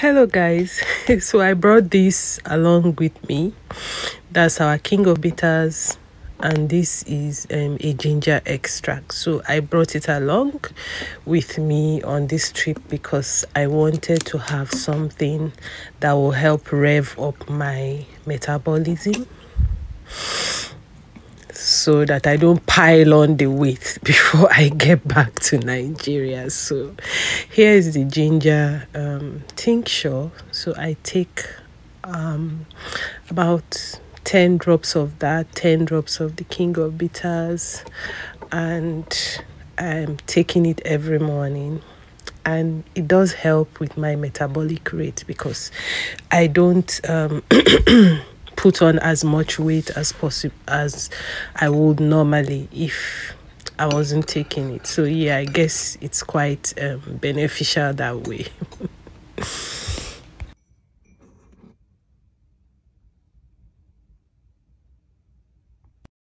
Hello, guys. so I brought this along with me. That's our king of bitters, and this is um, a ginger extract. So I brought it along with me on this trip because I wanted to have something that will help rev up my metabolism so that I don't pile on the weight before I get back to Nigeria. So here is the ginger um, tincture. So I take um, about 10 drops of that, 10 drops of the king of bitters, and I'm taking it every morning and it does help with my metabolic rate because I don't um, put on as much weight as possible as I would normally if I wasn't taking it. So yeah, I guess it's quite um, beneficial that way.